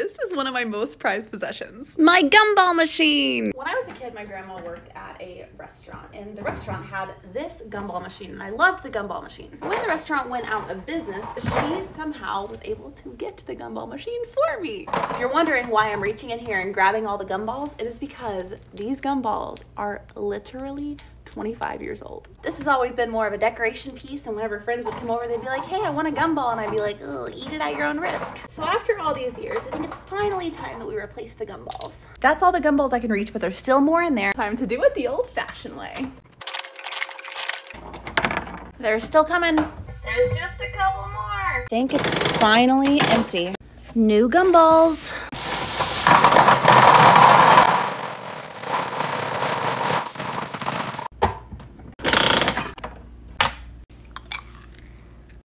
This is one of my most prized possessions. My gumball machine! When I was a kid, my grandma worked at a restaurant, and the restaurant had this gumball machine, and I loved the gumball machine. When the restaurant went out of business, she somehow was able to get the gumball machine for me. If you're wondering why I'm reaching in here and grabbing all the gumballs, it is because these gumballs are literally 25 years old. This has always been more of a decoration piece and whenever friends would come over they'd be like, hey, I want a gumball and I'd be like, eat it at your own risk. So after all these years, I think it's finally time that we replace the gumballs. That's all the gumballs I can reach, but there's still more in there. Time to do it the old fashioned way. They're still coming. There's just a couple more. I think it's finally empty. New gumballs.